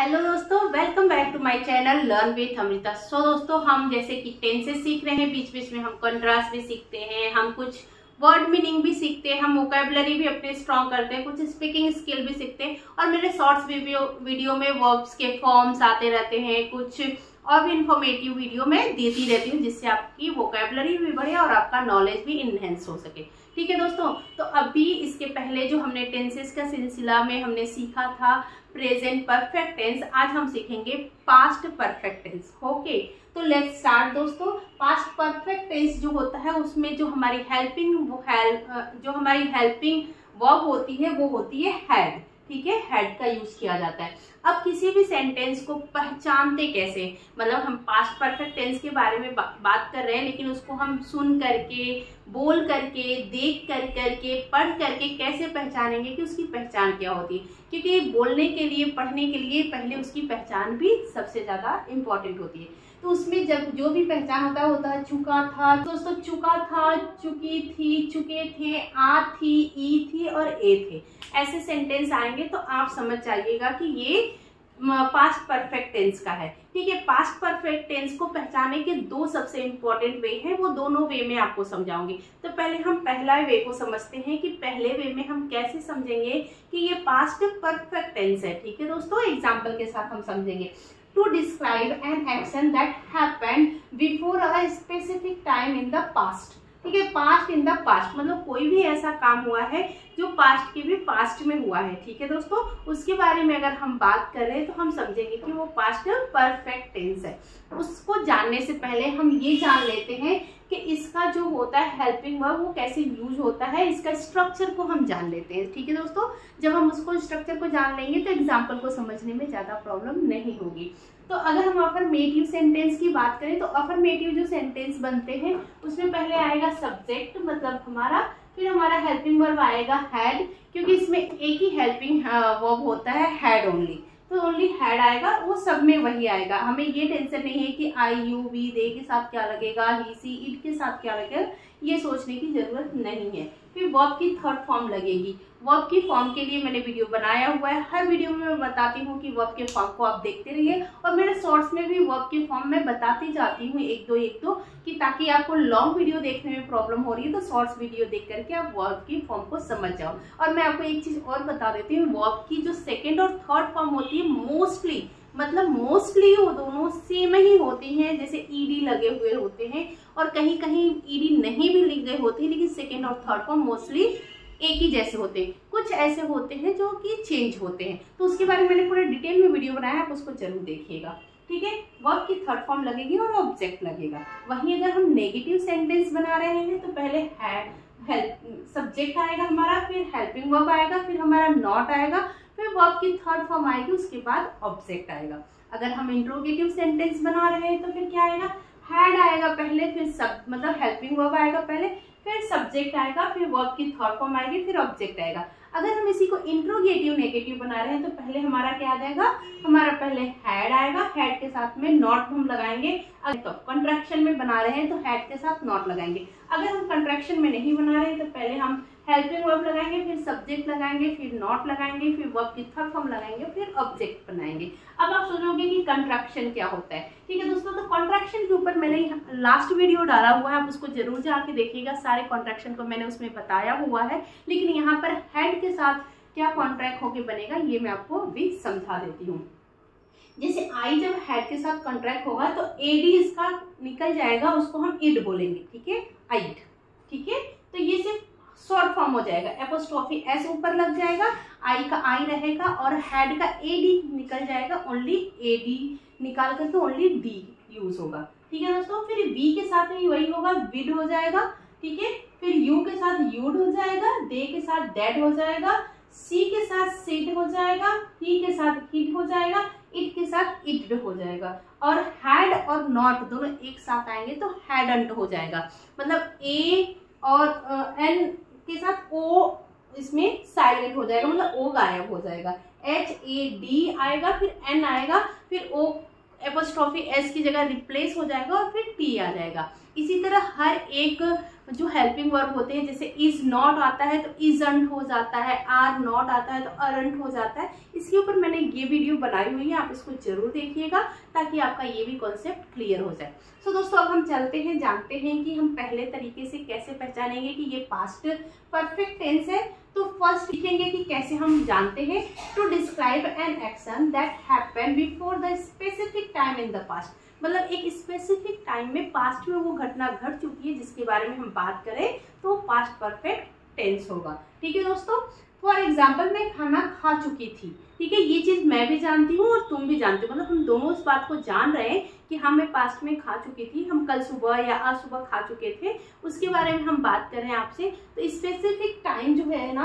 Hello दोस्तों welcome back to my channel learn with Amrita so दोस्तों, हम जैसे कि टेंसेस सीख रहे हैं बीच बीच में हम कंट्रास्ट भी सीखते हैं, हम कुछ वर्ड मीनिंग भी सीखते हैं, हम वोकेबलरी भी अपने स्ट्रॉन्ग करते हैं, कुछ स्पीकिंग स्किल भी सीखते हैं और मेरे शॉर्ट्स वीडियो वीडियो में वर्ब्स के फॉर्म्स आते रहते हैं, कुछ और भी इन्फॉर्मेटिव वीडियो मैं देती रहती हूँ, जिससे आपकी वोकेबलरी भी बढ़े और आपका नॉलेज भी इनहेंस हो सके। ठीक है दोस्तों? तो अभी इसके पहले जो हमने टेंसेस का सिलसिला में हमने सीखा था प्रेजेंट परफेक्ट टेंस आज हम सीखेंगे पास्ट परफेक्ट टेंस ओके तो लेट्स स्टार्ट दोस्तों। पास्ट परफेक्ट टेंस जो होता है, उसमें जो हमारी हेल्पिंग हेल्प जो हमारी हेल्पिंग वर्ब होती है, वो होती है हैड ठीक है हेड का यूज़ किया जाता है। अब किसी भी सेंटेंस को पहचानते कैसे? मतलब हम पास्ट परफेक्ट टेंस के बारे में बा, बात कर रहे हैं लेकिन उसको हम सुन करके बोल करके देख कर करके पढ़ करके कैसे पहचानेंगे कि उसकी पहचान क्या होती है? क्योंकि बोलने के लिए पढ़ने के लिए पहले उसकी पहचान भी सबसे ज़्यादा इंपॉर्टेंट होती है। तो उसमें जब जो भी पहचान होता होता है चुका था। दोस्तों, चुका था, चुकी थी, चुके थे, आ थी, ई थी और ए थे। ऐसे सेंटेंस आएँगे तो आप समझ जाइएगा कि ये पास्ट परफेक्ट टेंस का है। ठीक है पास्ट परफेक्ट टेंस को पहचाने के दो सबसे इंपॉर्टेंट वे हैं, वो दोनों वे में आपको समझाऊँगी। तो पहले हम पहला वे को समझते हैं कि पहले वे में हम कैसे समझेंगे कि ये पास्ट परफेक्ट टेंस है। ठीक है दोस्तों एग्ज़ाम्पल के साथ हम समझेंगे। To describe an action that happened before a specific time in the past. ठीक है पास्ट इन द पास्ट मतलब कोई भी ऐसा काम हुआ है जो पास्ट के भी पास्ट में हुआ है, ठीक है दोस्तों? उसके बारे में अगर हम बात कर रहे हैं तो हम समझेंगे कि वो पास्ट परफेक्ट टेंस है। उसको जानने से पहले हम ये जान लेते हैं कि इसका जो होता है हेल्पिंग वर्ब वो कैसे यूज़ होता है, इसका स्ट्रक्चर को हम जान लेते हैं। ठीक है दोस्तों? जब हम उसको स्ट्रक्चर को जान लेंगे तो एग्ज़ाम्पल को समझने में ज़्यादा प्रॉब्लम नहीं होगी। तो अगर हम अफर्मेटिव सेंटेंस की बात करें तो अफर्मेटिव जो सेंटेंस बनते हैं, उसमें पहले आएगा सब्जेक्ट मतलब हमारा, फिर हमारा हेल्पिंग वर्ब आएगा हैड क्योंकि इसमें एक ही हेल्पिंग वर्ब होता है हैड ओनली तो ओनली हैड आएगा, वो सब में वही आएगा। हमें ये टेंशन नहीं है कि आई यू वी दे के साथ क्या लगेगा ही सी इट के साथ क्या लगेगा, ये सोचने की ज़रूरत नहीं है। फिर वर्ब की थर्ड फॉर्म लगेगी। वर्ब की फॉर्म के लिए मैंने वीडियो बनाया हुआ है। हर वीडियो में मैं बताती हूँ कि वर्ब के फॉर्म को आप देखते रहिए और मेरे शॉर्ट्स में भी वर्ब के फॉर्म में बताती जाती हूँ एक दो एक दो, कि ताकि आपको लॉन्ग वीडियो देखने में प्रॉब्लम हो रही है तो शॉर्ट्स वीडियो देख करके आप वर्ब की फॉर्म को समझ जाओ। और मैं आपको एक चीज़ और बता देती हूँ वर्ब की जो सेकेंड और थर्ड फॉर्म होती है मोस्टली मतलब मोस्टली वो दोनों सेम ही होती हैं, जैसे ईडी लगे हुए होते हैं और कहीं कहीं ईडी नहीं भी लिख गए होते हैं लेकिन सेकेंड और थर्ड फॉर्म मोस्टली एक ही जैसे होते हैं। कुछ ऐसे होते हैं जो कि चेंज होते हैं। तो उसके बारे में मैंने पूरे डिटेल में वीडियो बनाया है आप उसको ज़रूर देखिएगा। ठीक है? वर्ब की थर्ड फॉर्म लगेगी और ऑब्जेक्ट लगेगा। वहीं अगर हम नेगेटिव सेंटेंस बना रहे हैं तो पहले हैड हेल्प सब्जेक्ट आएगा हमारा, फिर हेल्पिंग वर्ब आएगा, फिर हमारा नॉट आएगा फिर वर्ब की थर्ड फॉर्म आएगी, उसके बाद ऑब्जेक्ट आएगा। अगर हम इंट्रोगेटिव सेंटेंस बना रहे हैं तो फिर क्या आएगा? हैड आएगा पहले, फिर सब मतलब हेल्पिंग वर्ब आएगा पहले, फिर सब्जेक्ट आएगा, फिर वर्ब की थर्ड फॉर्म आएगी, फिर ऑब्जेक्ट आएगा। अगर हम इसी को इंट्रोगेटिव नेगेटिव बना रहे हैं तो पहले हमारा क्या आ जाएगा? हमारा पहले हैड आएगा। हैड के साथ में नॉट हम लगाएँगे। अगर तो कंट्रैक्शन में बना रहे हैं तो हैड के साथ नॉट लगाएँगे। अगर हम कंट्रैक्शन में नहीं बना रहे हैं तो पहले हम हेल्पिंग वर्ब लगाएँगे, फिर सब्जेक्ट लगाएँगे, फिर नॉट लगाएँगे, फिर वर्ब की थर्ड फॉर्म लगाएँगे, फिर ऑब्जेक्ट बनाएँगे। अब आप सोचोगे कि कंट्रैक्शन क्या होता है। ठीक है दोस्तों तो कंट्रैक्शन के ऊपर मैंने लास्ट वीडियो डाला हुआ है, आप उसको ज़रूर जाके देखिएगा। सारे कॉन्ट्रैक्शन को मैंने उसमें बताया हुआ है, लेकिन यहाँ पर हेड के साथ क्या कॉन्ट्रैक्ट होके बनेगा, ये मैं आपको भी समझा देती हूँ। जैसे आई जब हेड के साथ कॉन्ट्रैक्ट होगा तो एडी इसका निकल जाएगा, उसको हम इड बोलेंगे, ठीक है? आइड ठीक है? तो ये सिर्फ़ शॉर्ट फॉर्म हो जाएगा। एपोस्ट्रॉफी एस ऊपर लग जाएगा आई का आई रहेगा और हेड का ए डी निकल जाएगा ओनली ए डी निकाल करके ओनली डी यूज़ होगा। ठीक है दोस्तों? फिर बी के साथ ही वही होगा विड हो जाएगा, ठीक है? फिर यू के साथ यूड हो जाएगा दे के साथ डेड हो जाएगा सी के साथ सिड हो जाएगा ही के साथ हिट हो जाएगा इट के साथ इट हो जाएगा। और हैड और नॉट दोनों एक साथ आएँगे तो हैड हो जाएगा। मतलब ए और एन के साथ ओ इसमें साइलेंट हो जाएगा मतलब ओ गायब हो जाएगा। एच ए डी आएगा, फिर एन आएगा, फिर ओ एपोस्ट्रॉफी एस की जगह रिप्लेस हो जाएगा और फिर टी आ जाएगा। इसी तरह हर एक जो हेल्पिंग वर्ब होते हैं जैसे इज़ नॉट आता है तो इजंट हो जाता है आर नॉट आता है तो अरंट हो जाता है। इसके ऊपर मैंने ये वीडियो बनाई हुई है आप इसको ज़रूर देखिएगा ताकि आपका ये भी कॉन्सेप्ट क्लियर हो जाए। सो so, दोस्तों अब हम चलते हैं जानते हैं कि हम पहले तरीके से कैसे पहचानेंगे कि ये पास्ट परफेक्ट टेंस है। तो फ़र्स्ट लिखेंगे कि कैसे हम जानते हैं to describe an action that happen before the specific time in the past मतलब एक स्पेसिफिक टाइम में पास्ट में वो घटना घट चुकी है जिसके बारे में हम बात करें तो पास्ट परफेक्ट टेंस होगा। ठीक है दोस्तों? फॉर एग्ज़ाम्पल मैं खाना खा चुकी थी। ठीक है, ये चीज़ मैं भी जानती हूँ और तुम भी जानते हो। मतलब हम दोनों इस बात को जान रहे हैं कि हाँ मैं पास्ट में खा चुकी थी, हम कल सुबह या आज सुबह खा चुके थे, उसके बारे में हम बात कर रहे हैं आपसे। तो स्पेसिफिक टाइम जो है ना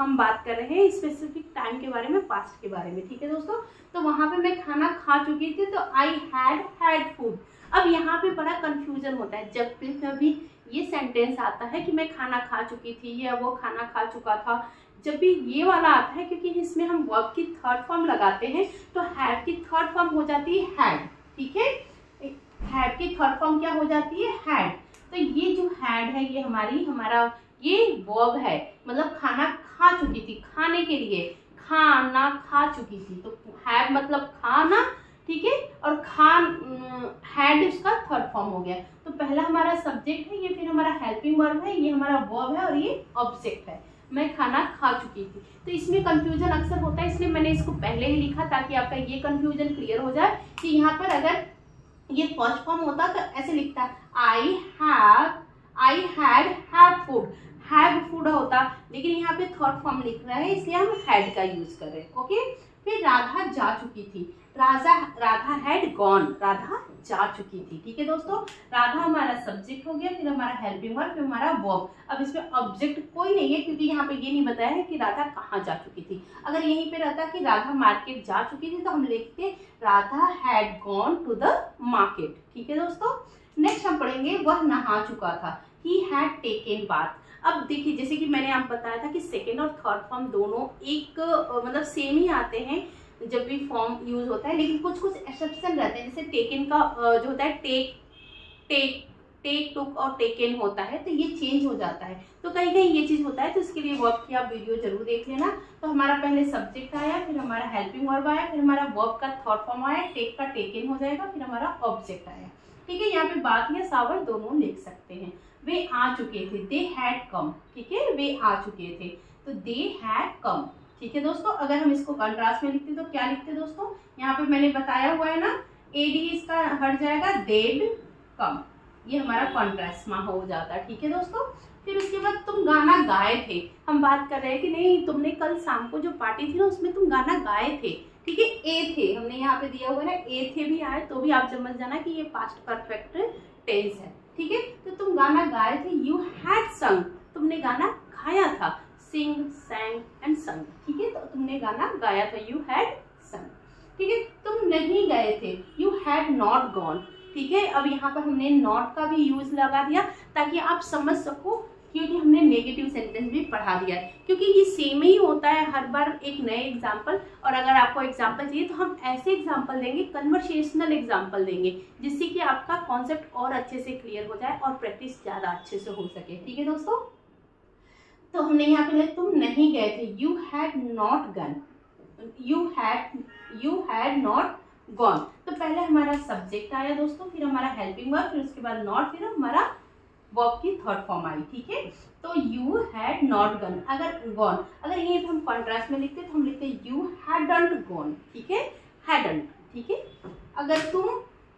हम बात कर रहे हैं स्पेसिफिक टाइम के बारे में पास्ट के बारे में। ठीक है दोस्तों? तो वहाँ पे मैं खाना खा चुकी थी तो आई हैड हैड फ़ूड अब यहाँ पे बड़ा कंफ्यूजन होता है। जब भी ये सेंटेंस आता है कि मैं खाना खा चुकी थी या वो खाना खा चुका था जब भी ये वाला आता है, क्योंकि इसमें हम वर्ब की थर्ड फॉर्म लगाते हैं तो हैड की थर्ड फॉर्म हो जाती है हैड ठीक है? हैड की थर्ड फॉर्म क्या हो जाती है? हैड तो ये जो हैड है, ये हमारी, हमारा, ये वर्ब है। मतलब खाना खा चुकी थी, खाने के लिए। खाना खा चुकी थी। तो हैव मतलब खाना, ठीक है? और खान हैड इसका थर्ड फॉर्म हो गया। तो पहला हमारा सब्जेक्ट है, ये फिर हमारा हेल्पिंग वर्ब है, ये हमारा वर्ब है, और ये ऑब्जेक्ट है। मैं खाना खा चुकी थी। तो इसमें कंफ्यूजन अक्सर होता है, इसलिए मैंने इसको पहले ही लिखा ताकि आपका ये कंफ्यूजन क्लियर हो जाए कि यहाँ पर अगर ये फ़र्स्ट फॉर्म होता तो ऐसे लिखता I have I had have food have food होता, लेकिन यहाँ पे थर्ड फॉर्म लिख रहा है, इसलिए हम हैड का यूज़ कर रहे हैं ओके फिर राधा जा चुकी थी। राजा, राधा हैड गॉन राधा जा चुकी थी। ठीक है दोस्तों? राधा हमारा सब्जेक्ट हो गया, फिर हमारा हेल्पिंग वर्ब फिर हमारा वर्ब अब इसमें ऑब्जेक्ट कोई नहीं है, क्योंकि यहाँ पे ये नहीं बताया है कि राधा कहाँ जा चुकी थी। अगर यहीं पे रहता कि राधा मार्केट जा चुकी थी तो हम लिखते, Radha had gone to the market ठीक है दोस्तों? नेक्स्ट हम पढ़ेंगे, वह नहा चुका था। ही हैड टेकन बाथ अब देखिए, जैसे कि मैंने आप बताया था कि सेकेंड और थर्ड फॉर्म दोनों एक मतलब सेम ही आते हैं जब भी फॉर्म यूज़ होता है, लेकिन कुछ कुछ एक्सेप्शन रहते हैं। जैसे टेकन का जो होता है टेक टेक टेक टुक और टेकन होता है तो ये चेंज हो जाता है। तो कहीं कहीं ये चीज़ होता है तो इसके लिए वर्ब की आप वीडियो ज़रूर देख लेना। तो हमारा पहले सब्जेक्ट आया, फिर हमारा हेल्पिंग वर्ब आया, फिर हमारा वर्ब का थर्ड फॉर्म आया टेक का टेकन हो जाएगा, फिर हमारा ऑब्जेक्ट आया। ठीक है, यहाँ पे बात या सावर दोनों लिख सकते हैं। वे आ चुके थे दे हैड कम ठीक है? वे आ चुके थे तो दे हैड कम ठीक है दोस्तों? अगर हम इसको कंट्रास्ट में लिखते तो क्या लिखते दोस्तों? यहाँ पे मैंने बताया हुआ है ना एडी इसका हट जाएगा देड कम ये हमारा कॉन्ट्रास्ट में हो जाता है ठीक है दोस्तों? फिर उसके बाद तुम गाना गाए थे, हम बात कर रहे हैं कि नहीं, तुमने कल शाम को जो पार्टी थी ना, उसमें तुम गाना गाए थे, ठीक है? ए थे, हमने यहाँ पे दिया हुआ है ए थे भी आए तो भी आप समझ जाना कि ये पास्ट परफेक्ट टेंस है। ठीक है? तो तुम गाना गाए थे यू हैड संग तुमने गाना गाया था सिंग सैंग एंड संग ठीक है? तो तुमने गाना गाया था यू हैड संग ठीक है? तुम नहीं गए थे यू हैड नॉट गॉन ठीक है? अब यहाँ पर हमने नॉट का भी यूज़ लगा दिया, ताकि आप समझ सको क्योंकि हमने नेगेटिव सेंटेंस भी पढ़ा दिया है। क्योंकि ये सेम ही होता है हर बार एक नए एग्ज़ाम्पल और अगर आपको एग्ज़ाम्पल चाहिए तो हम ऐसे एग्ज़ाम्पल देंगे कन्वर्सेशनल एग्ज़ाम्पल देंगे, जिससे कि आपका कॉन्सेप्ट और अच्छे से क्लियर हो जाए और प्रैक्टिस ज़्यादा अच्छे से हो सके। ठीक है दोस्तों? तो हमने यहाँ पे तुम नहीं गए थे। You had not gone you had you had not gone तो पहले हमारा सब्जेक्ट आया दोस्तों, फिर हमारा हेल्पिंग वर्ब फिर उसके बाद नॉट फिर हमारा वर्ब की थर्ड फॉर्म आई, ठीक है? तो यू हैड नॉट गन अगर गॉन अगर ये हम कॉन्ट्रास्ट में लिखते तो हम लिखते यू हैडंट गॉन ठीक है? हैडंट ठीक है? अगर तुम,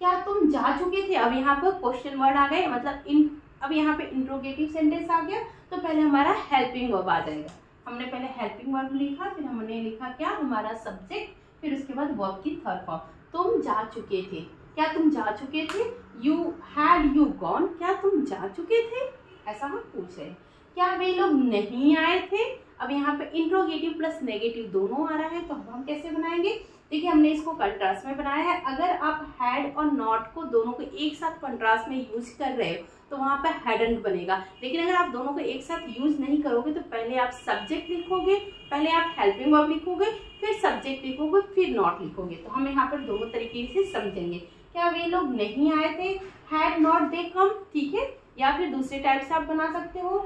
क्या तुम जा चुके थे? अब यहाँ पर क्वेश्चन वर्ड आ गए मतलब इन अब यहाँ पे इंट्रोगेटिव सेंटेंस आ गया तो पहले हमारा हेल्पिंग वर्ब आ जाएगा। हमने पहले हेल्पिंग वर्ब लिखा, फिर हमने लिखा क्या? हमारा सब्जेक्ट फिर उसके बाद वर्ब की थर्ड फॉर्म तुम जा चुके थे। क्या तुम जा चुके थे? यू हैड यू गॉन क्या तुम जा चुके थे? ऐसा हम पूछ। रहे क्या वे लोग नहीं आए थे? अब यहाँ पे इंट्रोगेटिव प्लस नेगेटिव दोनों आ रहा है तो हम कैसे बनाएँगे? देखिए, हमने इसको कंट्रास्ट में बनाया है। अगर आप हैड और नॉट को दोनों को एक साथ कंट्रास्ट में यूज़ कर रहे हो तो वहाँ पर हेडेंट बनेगा। लेकिन अगर आप दोनों को एक साथ यूज़ नहीं करोगे तो पहले आप सब्जेक्ट लिखोगे, पहले आप हेल्पिंग वर्ब लिखोगे, फिर सब्जेक्ट लिखोगे, फिर नॉट लिखोगे। तो हम यहाँ पर दोनों तरीके से समझेंगे। क्या वे लोग नहीं आए थे? हैड नॉट दे कम ठीक है? या फिर दूसरे टाइप से आप बना सकते हो।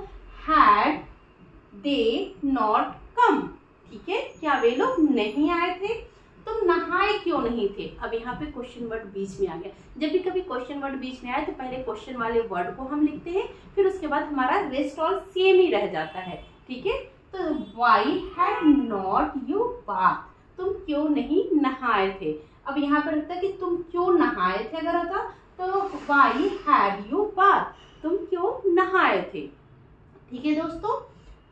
हैड दे नॉट कम ठीक है? क्या वे लोग नहीं आए थे? तुम नहाए क्यों नहीं थे? अब यहाँ पे क्वेश्चन वर्ड बीच में आ गया। जब भी कभी क्वेश्चन वर्ड बीच में आए तो पहले क्वेश्चन वाले वर्ड को हम लिखते हैं, फिर उसके बाद हमारा रेस्ट ऑल सेम ही रह जाता है। ठीक है? तो why had not you bath तुम क्यों नहीं नहाए थे? अब यहाँ पर लगता है कि तुम क्यों नहाए थे अगर होता तो वाई हैड यू बाथ तुम क्यों नहाए थे? ठीक है दोस्तों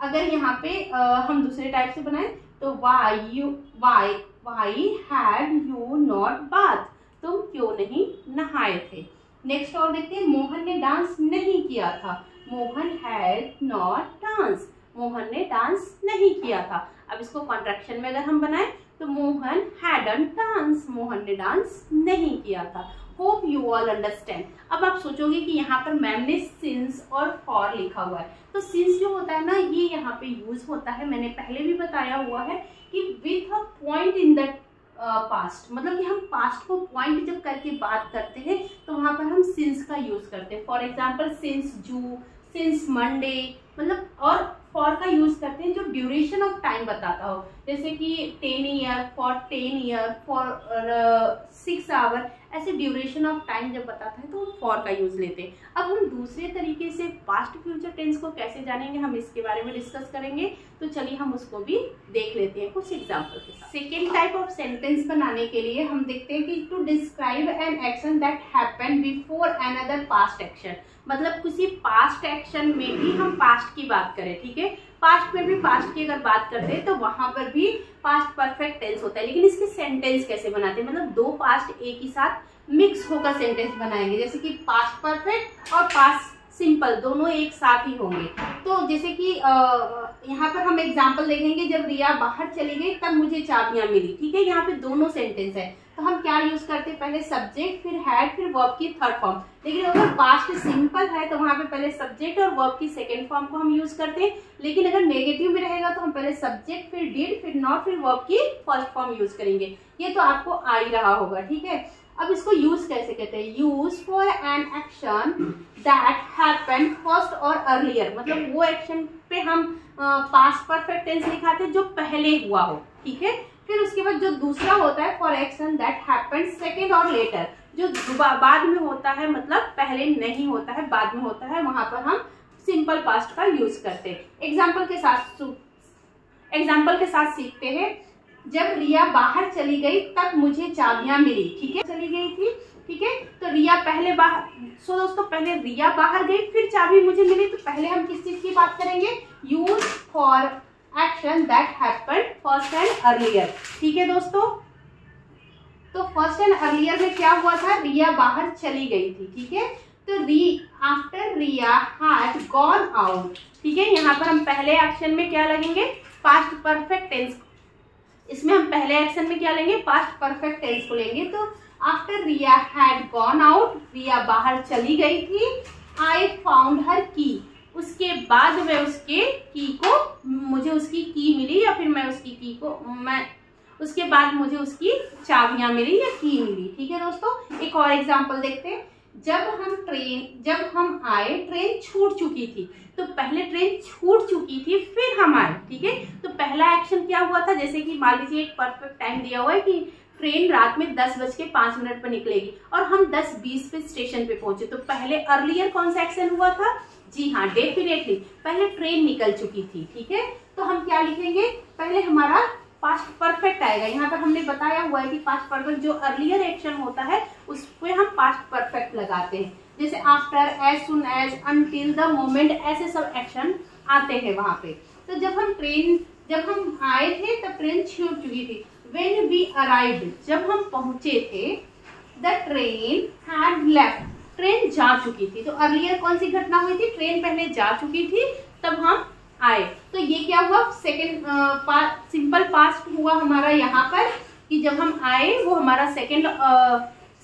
अगर यहाँ पे आ, हम दूसरे टाइप से बनाए तो why you why why had you not bath तुम क्यों नहीं नहाए थे? नेक्स्ट और देखते हैं मोहन ने डांस नहीं किया था। Mohan had not dance Mohan ने डांस नहीं किया था। अब इसको कॉन्ट्रेक्शन में अगर हम बनाए तो मोहन हैडन डांस मोहन ने डांस नहीं किया था। होप यू ऑल अंडरस्टैंड अब आप सोचोगे कि यहाँ पर मैम ने सिंस और फॉर लिखा हुआ है। तो सिंस जो होता है ना, ये यहाँ पे यूज़ होता है। मैंने पहले भी बताया हुआ है कि with a point in the past मतलब कि हम पास्ट को पॉइंट जब करके बात करते हैं तो वहाँ पर हम सिंस का यूज़ करते हैं। For example since June since Monday मतलब और फॉर का यूज़ करते हैं जो ड्यूरेशन ऑफ़ टाइम बताता हो। जैसे कि ten year for ten year for six hour ऐसे ड्यूरेशन ऑफ़ टाइम जब बताता है तो हम फॉर का यूज़ लेते हैं। अब हम दूसरे तरीके से पास्ट फ्यूचर टेंस को कैसे जानेंगे, हम इसके बारे में डिस्कस करेंगे। तो चलिए हम उसको भी देख लेते हैं कुछ एग्ज़ाम्पल के साथ। सेकेंड टाइप ऑफ़ सेंटेंस बनाने के लिए हम देखते हैं कि to describe an action that happen before another past action मतलब किसी पास्ट एक्शन में भी हम पास्ट की बात करें, ठीक है? पास्ट में भी पास्ट की अगर बात करते हैं तो वहाँ पर भी पास्ट परफेक्ट टेंस होता है। लेकिन इसके सेंटेंस कैसे बनाते हैं? मतलब दो पास्ट एक ही साथ मिक्स होकर सेंटेंस बनाएँगे। जैसे कि पास्ट परफेक्ट और पास्ट सिंपल दोनों एक साथ ही होंगे। तो जैसे कि यहाँ पर हम एग्ज़ाम्पल देखेंगे, जब रिया बाहर चली गई, तब मुझे चाबियाँ मिली, ठीक है? यहाँ पे दोनों सेंटेंस है। तो हम क्या यूज़ करते हैं? पहले सब्जेक्ट फिर हैड फिर वर्ब की थर्ड फॉर्म लेकिन अगर पास्ट सिंपल है तो वहाँ पे पहले सब्जेक्ट और वर्ब की सेकेंड फॉर्म को हम यूज़ करते हैं। लेकिन अगर नेगेटिव में रहेगा तो हम पहले सब्जेक्ट फिर डिड फिर नॉट फिर वर्ब की फ़र्स्ट फॉर्म यूज़ करेंगे। ये तो आपको आ ही रहा होगा, ठीक है? अब इसको यूज़ कैसे कहते हैं? Use for an action that happen first और अर्लियर मतलब वो एक्शन पे हम पास्ट परफेक्ट टेंस लिखाते जो पहले हुआ हो, ठीक है? फिर उसके बाद जो दूसरा होता है for action that happen second और लेटर जो बाद में होता है मतलब पहले नहीं होता है, बाद में होता है, वहाँ पर हम सिंपल पास्ट का यूज़ करते हैं. एग्ज़ाम्पल के साथ एग्ज़ाम्पल के साथ सीखते हैं. जब रिया बाहर चली गई, तब मुझे चाबियाँ मिली, ठीक है? चली गई थी, ठीक है? तो रिया पहले बाहर सो दोस्तों, पहले रिया बाहर गई, फिर चाबी मुझे मिली तो पहले हम किस चीज़ की बात करेंगे? Use for action that happen first and earlier ठीक है दोस्तों? तो फ़र्स्ट एंड अर्लियर में क्या हुआ था? रिया बाहर चली गई थी, ठीक है? तो री after Riya had gone out ठीक है? यहाँ पर हम पहले एक्शन में क्या लगेंगे? पास्ट परफेक्ट टेंस इसमें हम पहले एक्शन में क्या लेंगे? पास्ट परफेक्ट टेंस को लेंगे। तो after Riya had gone out Riya बाहर चली गई थी। आई फाउंड हर की उसके बाद मैं उसके की को, मुझे उसकी की मिली या फिर मैं उसकी की को, मैं, उसके बाद मुझे उसकी चाबियाँ मिली या की मिली। ठीक है दोस्तों? एक और एग्जांपल देखते हैं। जब हम ट्रेन जब हम आए ट्रेन छूट चुकी थी। तो पहले ट्रेन छूट चुकी थी, फिर हम आए। ठीक है? तो पहला एक्शन क्या हुआ था? जैसे कि मान लीजिए एक परफेक्ट टाइम दिया हुआ है कि ट्रेन रात में दस बज के पाँच मिनट पर निकलेगी और हम दस बीस पे स्टेशन पे पहुँचे। तो पहले अर्लियर कौन सा एक्शन हुआ था? जी हाँ डेफिनेटली पहले ट्रेन निकल चुकी थी, ठीक है? तो हम क्या लिखेंगे? पहले हमारा पास्ट परफेक्ट आएगा। यहाँ पर हमने बताया हुआ है कि पास्ट परफेक्ट जो अर्लियर एक्शन होता है उस पर हम पास्ट परफेक्ट लगाते हैं। जैसे after as soon as until the moment ऐसे सब एक्शन आते हैं वहाँ पे। तो जब हम ट्रेन जब हम आए थे, तब ट्रेन छूट चुकी थी। वेन वी अराइव जब हम पहुँचे थे the train had left train जा चुकी थी। तो अर्लियर कौन सी घटना हुई थी? ट्रेन पहले जा चुकी थी, तब हम आए। तो ये क्या हुआ? सेकेंड सिंपल पास्ट हुआ हमारा यहाँ पर कि जब हम आए, वो हमारा सेकेंड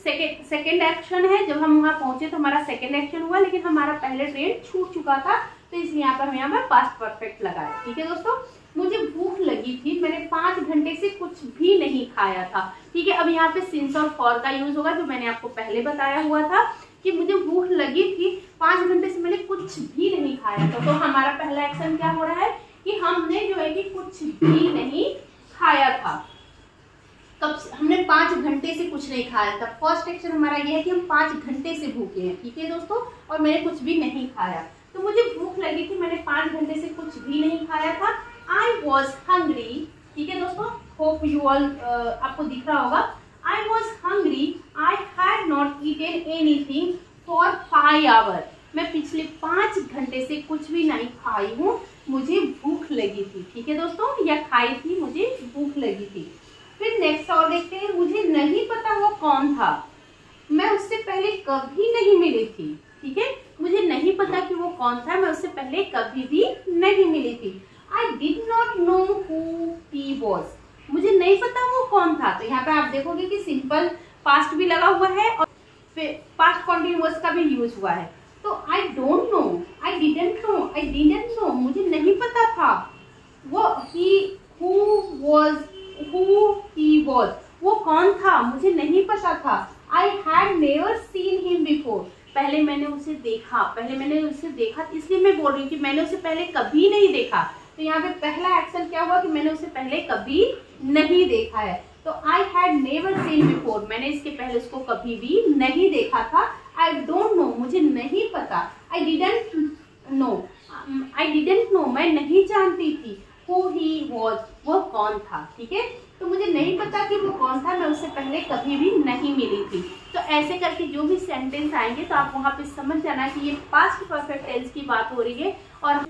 सेकेंड एक्शन है। जब हम वहाँ पहुँचे तो हमारा सेकेंड एक्शन हुआ, लेकिन हमारा पहले ट्रेन छूट चुका था तो इसलिए यहाँ पर हम यहाँ पर पास्ट परफेक्ट लगाया ठीक है दोस्तों? मुझे भूख लगी थी, मैंने पाँच घंटे से कुछ भी नहीं खाया था। ठीक है, अब यहाँ पे सिंस और फॉर का यूज़ होगा, जो मैंने आपको पहले बताया हुआ था। कि मुझे भूख लगी थी, पाँच घंटे से मैंने कुछ भी नहीं खाया था। तो हमारा पहला एक्शन क्या हो रहा है कि हमने जो है कि कुछ भी नहीं खाया था। तब हमने पाँच घंटे से कुछ नहीं खाया था। फ़र्स्ट एक्शन हमारा ये है कि हम पाँच घंटे से भूखे हैं, ठीक है दोस्तों? और मैंने कुछ भी नहीं खाया। तो मुझे भूख लगी थी मैंने पाँच घंटे से कुछ भी नहीं खाया था। आई वॉज़ हंग्री ठीक है दोस्तों? होप यू ऑल आपको दिख रहा होगा। I was hungry I had not eaten anything for five hour मैं पिछले पाँच घंटे से कुछ भी नहीं खाई हूँ। मुझे भूख लगी थी। ठीक है दोस्तों? या खाई थी, मुझे भूख लगी थी। फिर नेक्स्ट और देखते हैं। मुझे नहीं पता वो कौन था। मैं उससे पहले कभी नहीं मिली थी। ठीक है? मुझे नहीं पता कि वो कौन था। मैं उससे पहले कभी भी नहीं मिली थी। I did not know who he was मुझे नहीं पता वो कौन था। तो यहाँ पे आप देखोगे कि सिंपल पास्ट भी लगा हुआ है और पास्ट कॉन्टिन्यूस का भी यूज़ हुआ है। तो I don't know I didn't know I didn't know मुझे नहीं पता था वो ही who was who he was वो कौन था, मुझे नहीं पता था। I had never seen him before पहले मैंने उसे देखा, पहले मैंने उसे देखा, इसलिए मैं बोल रही हूँ कि मैंने उसे पहले कभी नहीं देखा। तो यहाँ पे पहला एक्शन क्या हुआ कि मैंने उसे पहले कभी नहीं देखा है। तो I had never seen before मैंने इसके पहले उसको कभी भी नहीं देखा था। आई डोंट नो मुझे नहीं पता। I didn't know I didn't know मैं नहीं जानती थी हु ही वॉज़ वो कौन था, ठीक है? तो मुझे नहीं पता कि वो कौन था, मैं उससे पहले कभी भी नहीं मिली थी। तो ऐसे करके जो भी सेंटेंस आएँगे तो आप वहाँ पे समझ जाना कि ये पास्ट परफेक्ट टेंस की बात हो रही है और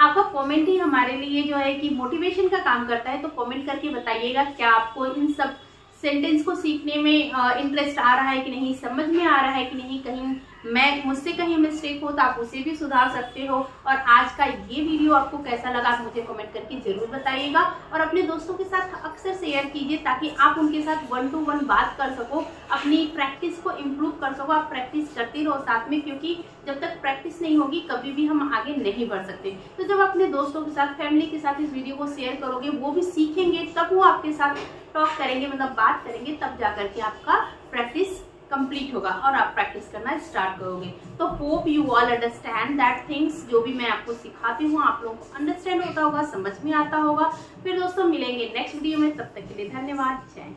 आपका कमेंट ही हमारे लिए जो है कि मोटिवेशन का काम करता है तो कमेंट करके बताइएगा क्या आपको इन सब सेंटेंस को सीखने में इंटरेस्ट आ रहा है कि नहीं, समझ में आ रहा है कि नहीं, कहीं मैं मुझसे कहीं मिस्टेक हो तो आप उसे भी सुधार सकते हो। और आज का ये वीडियो आपको कैसा लगा आप मुझे कमेंट करके ज़रूर बताइएगा। और अपने दोस्तों के साथ अक्सर शेयर कीजिए ताकि आप उनके साथ वन टू वन बात कर सको, अपनी प्रैक्टिस को इम्प्रूव कर सको, आप प्रैक्टिस करते रहो साथ में, क्योंकि जब तक प्रैक्टिस नहीं होगी, कभी भी हम आगे नहीं बढ़ सकते। तो जब अपने दोस्तों के साथ फैमिली के साथ इस वीडियो को शेयर करोगे, वो भी सीखेंगे, तब वो आपके साथ टॉक करेंगे मतलब बात करेंगे, तब जा करके आपका प्रैक्टिस कंप्लीट होगा और आप प्रैक्टिस करना स्टार्ट करोगे। तो hope you all understand that things जो भी मैं आपको सिखाती हूँ, आप लोगों को अंडरस्टैंड होता होगा, समझ में आता होगा। फिर दोस्तों मिलेंगे नेक्स्ट वीडियो में, तब तक के लिए धन्यवाद। जय